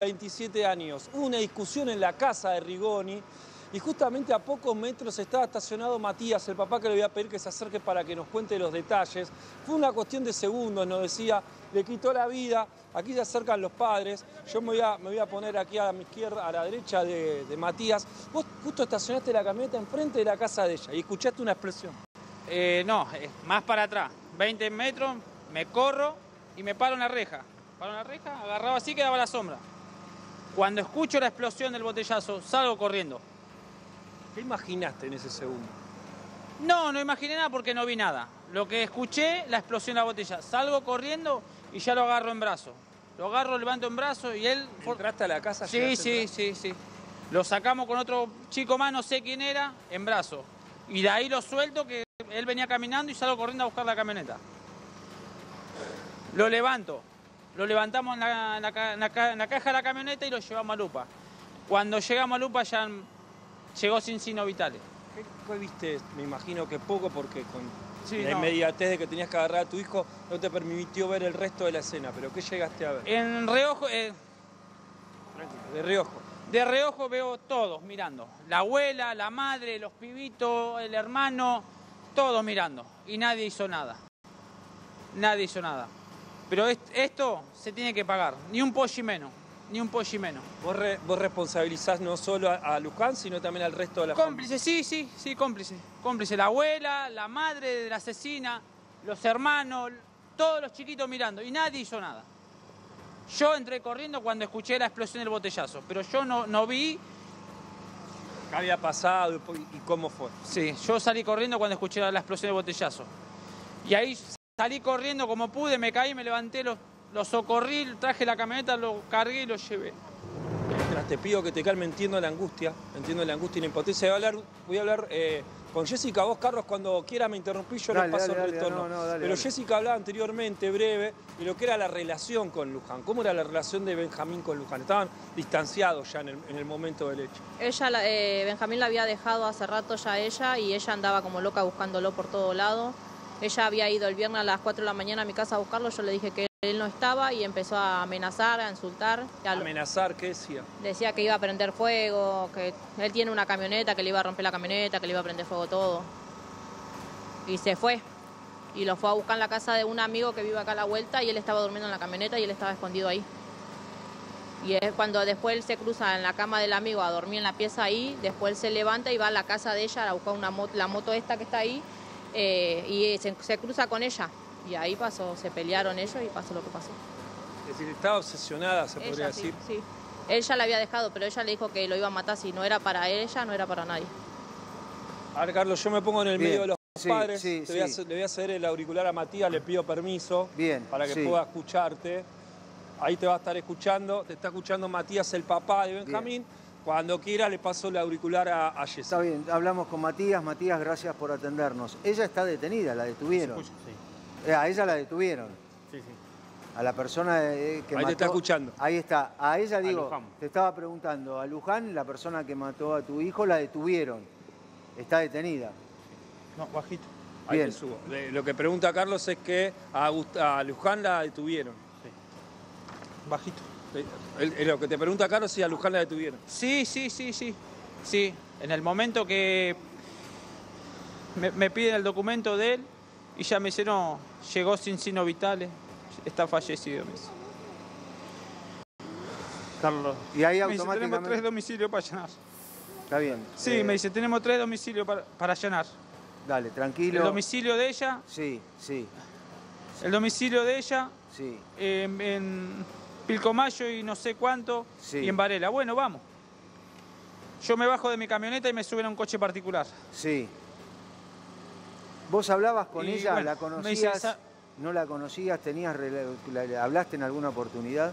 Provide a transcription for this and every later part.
27 años. Hubo una discusión en la casa de Rigoni y justamente a pocos metros estaba estacionado Matías, el papá que le voy a pedir que se acerque para que nos cuente los detalles. Fue una cuestión de segundos, nos decía, le quitó la vida. Aquí se acercan los padres. Yo me voy a, poner aquí a mi izquierda, a la derecha de, Matías. Vos justo estacionaste la camioneta enfrente de la casa de ella y escuchaste una explosión. Eh, no, más para atrás. 20 metros, me corro y me paro en la reja. Paro en la reja, agarrado así, quedaba la sombra. Cuando escucho la explosión del botellazo, salgo corriendo. ¿Qué imaginaste en ese segundo? No, no imaginé nada porque no vi nada. Lo que escuché, la explosión de la botella. Salgo corriendo y ya lo agarro en brazo. Lo agarro, levanto en brazo y él... ¿Entraste a la casa? Sí, sí, sí, sí. Lo sacamos con otro chico más, no sé quién era, en brazo. Y de ahí lo suelto que él venía caminando y salgo corriendo a buscar la camioneta. Lo levanto. Lo levantamos en la, en la ca- en la ca- en la caja de la camioneta y lo llevamos a Lupa. Cuando llegamos a Lupa ya llegó sin signos vitales. ¿Qué, qué viste? Me imagino que poco porque con Sí, la no. inmediatez de que tenías que agarrar a tu hijo no te permitió ver el resto de la escena. ¿Pero qué llegaste a ver? En reojo, eh, De reojo. de reojo veo todos mirando. La abuela, la madre, los pibitos, el hermano, todos mirando. Y nadie hizo nada. Nadie hizo nada. Pero est- esto se tiene que pagar. Ni un pollo menos. Ni un pollo menos. Vos, re- vos responsabilizás no solo a, a Luján, sino también al resto de la familia. Cómplice, sí, sí, sí, cómplice. Cómplice. La abuela, la madre de la asesina, los hermanos, todos los chiquitos mirando. Y nadie hizo nada. Yo entré corriendo cuando escuché la explosión del botellazo. Pero yo no, no vi ¿Qué había pasado y cómo fue? Sí, yo salí corriendo cuando escuché la explosión del botellazo. Y ahí salí corriendo como pude, me caí, me levanté, lo, lo socorrí, traje la camioneta, lo cargué y lo llevé. Mientras te pido que te calme, entiendo la angustia, entiendo la angustia y la impotencia. Voy a hablar, voy a hablar eh, con Jessica. Vos, Carlos, cuando quiera me interrumpí, yo Dale, le paso dale, el dale, retorno. no, no, dale, Pero dale. Jessica hablaba anteriormente, breve, de lo que era la relación con Luján. ¿Cómo era la relación de Benjamín con Luján? Estaban distanciados ya en el, en el momento del hecho. Ella, la- eh, Benjamín la había dejado hace rato ya a ella y ella andaba como loca buscándolo por todo lado. Ella había ido el viernes a las 4 de la mañana a mi casa a buscarlo, yo le dije que él no estaba y empezó a amenazar, a insultar. A- Amenazar, ¿qué decía? decía que iba a prender fuego, que él tiene una camioneta, que le iba a romper la camioneta, que le iba a prender fuego todo. Y se fue. Y lo fue a buscar en la casa de un amigo que vive acá a la vuelta y él estaba durmiendo en la camioneta y él estaba escondido ahí. Y es cuando después él se cruza en la cama del amigo a dormir en la pieza ahí, después él se levanta y va a la casa de ella a buscar una moto, la moto esta que está ahí eh, y se, se cruza con ella. Y ahí pasó, se pelearon ellos y pasó lo que pasó. Es decir, estaba obsesionada, se podría Ella sí, decir. sí. Él ya la había dejado, pero ella le dijo que lo iba a matar si no era para ella, no era para nadie. A ver, Carlos, yo me pongo en el Bien. medio de los Sí, padres. sí, Te voy a sí. hacer- le voy a ceder el auricular a Matías, le pido permiso Bien, para que sí. pueda escucharte. Ahí te va a estar escuchando. Te está escuchando Matías, el papá de Benjamín. Cuando quiera le paso el auricular a, a Jessica. Está bien, hablamos con Matías. Matías, gracias por atendernos. Ella está detenida, la detuvieron. Eh, a ella la detuvieron. Sí, sí. A la persona eh, que Ahí te mató. está escuchando. Ahí está. A ella digo, Luján. te estaba preguntando, a Luján, la persona que mató a tu hijo, la detuvieron. Está detenida. No, bajito. Ahí Bien. te subo. Lo que pregunta Carlos es que a, Gust- a Luján la detuvieron. Bajito. Eh, el- el- lo que te pregunta Carlos es si a Luján la detuvieron. Sí, sí, sí, sí. Sí, en el momento que me, me piden el documento de él y ya me dice, no, llegó sin signos vitales, está fallecido. Me dice. Carlos. Y ahí Me dice, tenemos tres automáticamente. domicilios para llenar. Está bien. Sí, Eh, me dice, tenemos tres domicilios para, para llenar. Dale, tranquilo. El domicilio de ella, Sí, sí, el domicilio de ella sí. en, en Pilcomayo y no sé cuánto, Sí. y en Varela. Bueno, vamos. Yo me bajo de mi camioneta y me suben a un coche particular. Sí. ¿Vos hablabas con Y, ella? bueno, ¿La conocías? esa- ¿No la conocías? ¿Tenías ¿Hablaste en alguna oportunidad?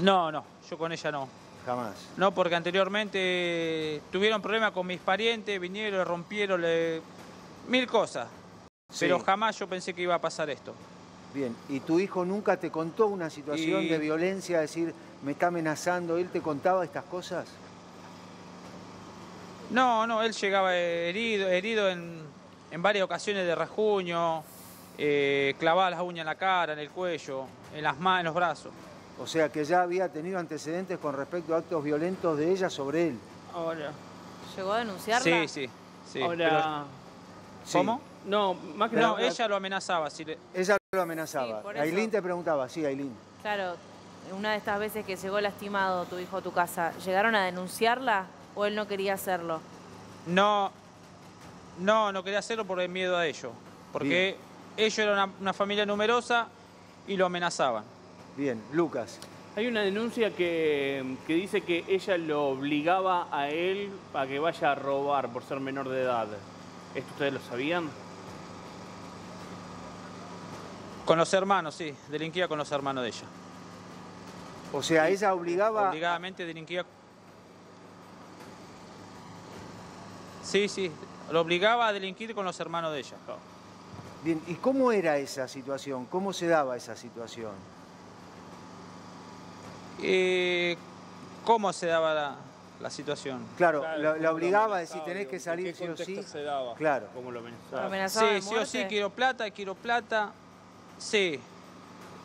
No, no, yo con ella no. Jamás. No, porque anteriormente tuvieron problemas con mis parientes, vinieron, rompieron, le... mil cosas. Pero jamás yo pensé que iba a pasar esto. Bien. ¿Y tu hijo nunca te contó una situación Y- de violencia? Decir, me está amenazando. ¿Él te contaba estas cosas? No, no, él llegaba herido, herido en, en varias ocasiones de rasguño, eh, clavaba las uñas en la cara, en el cuello, en las manos, en los brazos. O sea que ya había tenido antecedentes con respecto a actos violentos de ella sobre él. Ahora, ¿Llegó a denunciarla? Sí, sí. sí. ahora... Sí. ¿Cómo? No, más que Pero- no, ella lo amenazaba. Si le- Ella lo amenazaba. Sí. Ailín te preguntaba, sí, Ailín. Claro, una de estas veces que llegó lastimado tu hijo a tu casa, ¿llegaron a denunciarla o él no quería hacerlo? No, no, no quería hacerlo por el miedo a ellos. Porque ellos eran una, una familia numerosa y lo amenazaban. Bien, Lucas. Hay una denuncia que, que dice que ella lo obligaba a él a que vaya a robar por ser menor de edad. ¿Esto ustedes lo sabían? Con los hermanos, sí. Delinquía con los hermanos de ella. O sea, ella obligaba... Obligadamente delinquía. Sí, sí. Lo obligaba a delinquir con los hermanos de ella. Bien, ¿y cómo era esa situación? ¿Cómo se daba esa situación? Eh, ¿Cómo se daba la, la situación? Claro, Claro, la, ¿cómo la lo obligaba a decir, tenés que ¿En salir qué sí o sí. se daba? Claro. ¿Cómo lo ¿Lo amenazaba? Sí, sí o sí, quiero plata, quiero plata. Sí,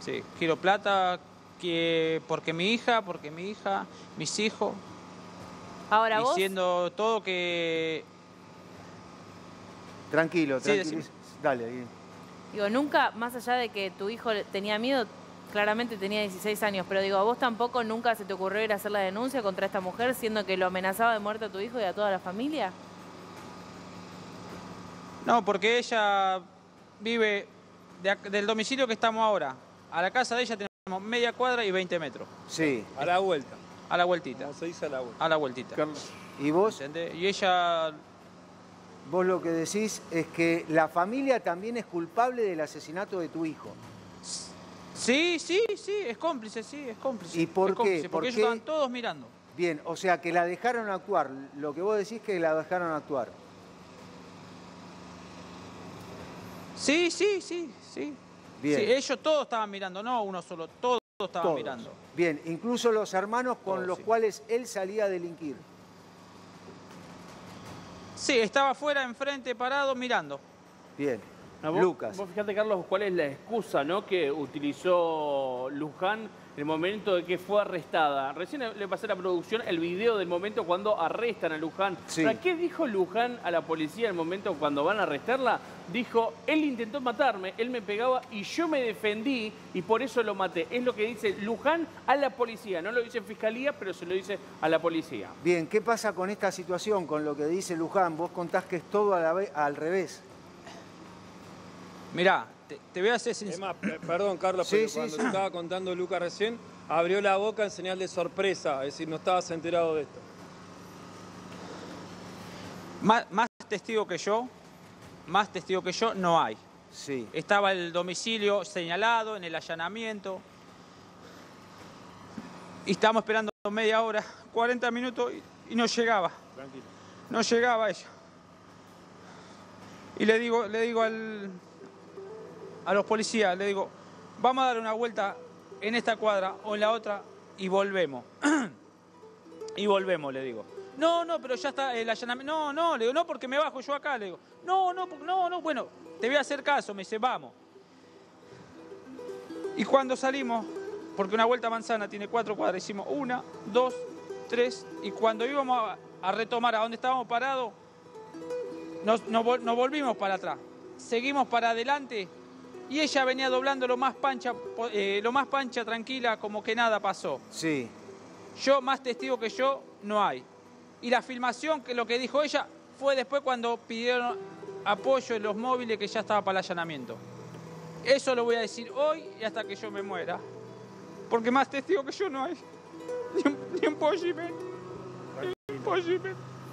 sí, quiero plata que porque mi hija, porque mi hija, mis hijos, Ahora vos, diciendo todo que Tranquilo, Sí, tranquilo. decime. Dale, Ailín. digo, nunca, más allá de que tu hijo tenía miedo, claramente tenía 16 años, pero digo, a vos tampoco nunca se te ocurrió ir a hacer la denuncia contra esta mujer, siendo que lo amenazaba de muerte a tu hijo y a toda la familia. no, porque ella vive de del domicilio que estamos ahora a la casa de ella tenemos media cuadra y 20 metros Sí. A la vuelta, a la vueltita, como se dice a la vuelta. a la vueltita. Y vos, ¿entendés? Y ella vos lo que decís es que la familia también es culpable del asesinato de tu hijo. Sí, sí, sí, es cómplice, sí, es cómplice. ¿Y por es qué? cómplice, ¿Por porque ellos qué? estaban todos mirando. Bien, o sea que la dejaron actuar. Lo que vos decís que la dejaron actuar. Sí, sí, sí, sí. Bien. Sí, ellos todos estaban mirando, no uno solo, todos estaban Todos. mirando. Bien, incluso los hermanos con Todos, los sí. cuales él salía a delinquir. Sí, estaba afuera, enfrente, parado, mirando. Bien. Vos- Lucas. Vos fíjate, Carlos, cuál es la excusa ¿no? que utilizó Luján en el momento de que fue arrestada. Recién le pasé a la producción el video del momento cuando arrestan a Luján. Sí. Ahora, ¿Qué dijo Luján a la policía en el momento cuando van a arrestarla? Dijo, él intentó matarme, él me pegaba y yo me defendí y por eso lo maté. Es lo que dice Luján a la policía. No lo dice en fiscalía, pero se lo dice a la policía. Bien, ¿qué pasa con esta situación, con lo que dice Luján? Vos contás que es todo a la ve- al revés. Mirá, te, te voy a hacer más, pe- perdón Carlos, Sí, pero sí, cuando sí. te estaba contando Lucas recién, abrió la boca en señal de sorpresa, es decir, no estabas enterado de esto. Más, más testigo que yo, más testigo que yo no hay. Sí. Estaba el domicilio señalado en el allanamiento. Y estábamos esperando media hora, 40 minutos y, y no llegaba. Tranquilo. No llegaba ella. Y le digo, le digo al, a los policías, le digo, vamos a dar una vuelta en esta cuadra o en la otra y volvemos. y volvemos, le digo. No, no, pero ya está el allanamiento. No, no, le digo, no, porque me bajo yo acá, le digo. No, no, no, no, bueno, te voy a hacer caso, me dice, vamos. Y cuando salimos, porque una vuelta manzana tiene cuatro cuadras, hicimos una, dos, tres, y cuando íbamos a, retomar a donde estábamos parados, nos, nos volvimos para atrás. Seguimos para adelante y ella venía doblando lo más pancha, eh, lo más pancha, tranquila, como que nada pasó. Sí. Yo, más testigo que yo, no hay. Y la filmación, que lo que dijo ella, fue después cuando pidieron apoyo en los móviles que ya estaba para el allanamiento. Eso lo voy a decir hoy y hasta que yo me muera. Porque más testigo que yo no hay. Ni un, ni un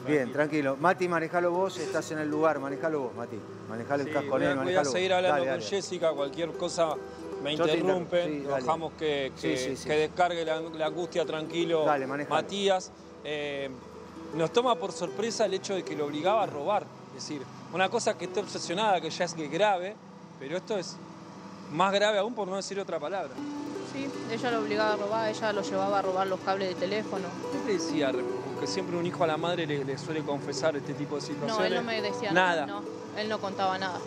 Bien, tranquilo. Mati, manejalo vos, estás en el lugar, manejalo vos, Mati. Manejalo el Sí, casco voy, a, negro, voy a manejalo seguir hablando Dale, con dale. Jessica, cualquier cosa me te interrumpen, sí, dejamos que, que- sí, sí. que descargue la, la angustia tranquilo Dale, manejalo. Matías. Eh, nos toma por sorpresa el hecho de que lo obligaba a robar, es decir, una cosa que está obsesionada, que ya es que grave, pero esto es más grave aún por no decir otra palabra. Sí, ella lo obligaba a robar, ella lo llevaba a robar los cables de teléfono. ¿Qué le decía? Que siempre un hijo a la madre le, le suele confesar este tipo de situaciones. No, él no me decía nada. nada. No, él no contaba nada.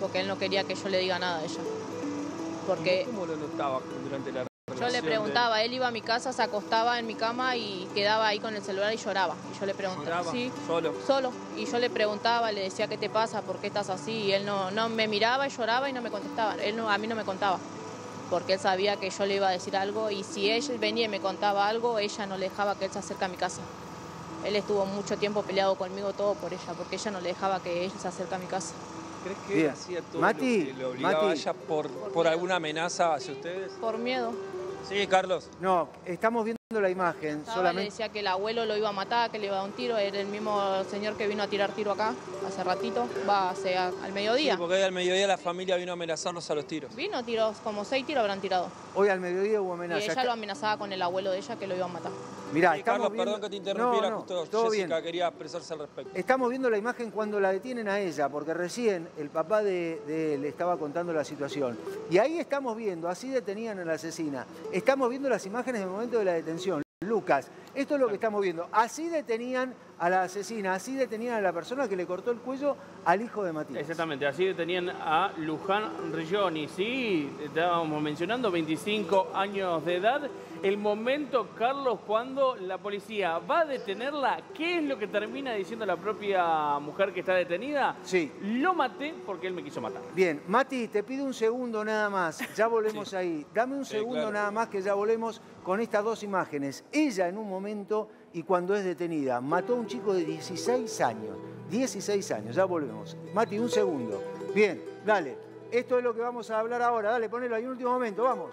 Porque él no quería que yo le diga nada a ella. Porque ¿Cómo lo notaba durante la yo Yo le preguntaba, él iba a mi casa, se acostaba en mi cama y quedaba ahí con el celular y lloraba. Y yo le preguntaba, ¿Lloraba? sí, ¿Solo? solo. Y yo le preguntaba, le decía, ¿qué te pasa? ¿Por qué estás así? Y él no, no me miraba y lloraba y no me contestaba. Él no, a mí no me contaba. Porque él sabía que yo le iba a decir algo y si ella venía y me contaba algo, ella no le dejaba que él se acerque a mi casa. Él estuvo mucho tiempo peleado conmigo todo por ella, porque ella no le dejaba que él se acerque a mi casa. ¿Crees que Bien. él hacía todo Mati, lo que le obligaba Mati. a ella por, por alguna amenaza hacia ustedes? Por miedo. Sí, Carlos. No, estamos viendo la imagen, Estaba, le solamente... decía que el abuelo lo iba a matar, que le iba a dar un tiro. Era el mismo señor que vino a tirar tiro acá hace ratito. Va hacia al mediodía. Sí, porque hoy al mediodía la familia vino a amenazarnos a los tiros. Vino, tiró, como seis tiros habrán tirado. Hoy al mediodía hubo Y amenaza. ella lo amenazaba con el abuelo de ella que lo iba a matar. Mirá, Sí, estamos Carlos, viendo- perdón que te interrumpiera, No, no, justo todo Jessica bien. quería expresarse al respecto. Estamos viendo la imagen cuando la detienen a ella, porque recién el papá de, de él le estaba contando la situación. Y ahí estamos viendo, así detenían a la asesina. Estamos viendo las imágenes del momento de la detención. Lucas, esto es lo que estamos viendo. Así detenían a la asesina, así detenían a la persona que le cortó el cuello al hijo de Matías. Exactamente, así detenían a Luján Rigioni. Sí, estábamos mencionando 25 años de edad. El momento, Carlos, cuando la policía va a detenerla, ¿qué es lo que termina diciendo la propia mujer que está detenida? Sí. Lo maté porque él me quiso matar. Bien, Mati, te pido un segundo nada más, ya volvemos ahí. Dame un Sí, segundo claro. nada más que ya volvemos con estas dos imágenes. Ella en un momento y cuando es detenida, mató a un chico de 16 años. 16 años, ya volvemos. Mati, un segundo. Bien, dale. Esto es lo que vamos a hablar ahora. Dale, ponelo ahí un último momento, vamos.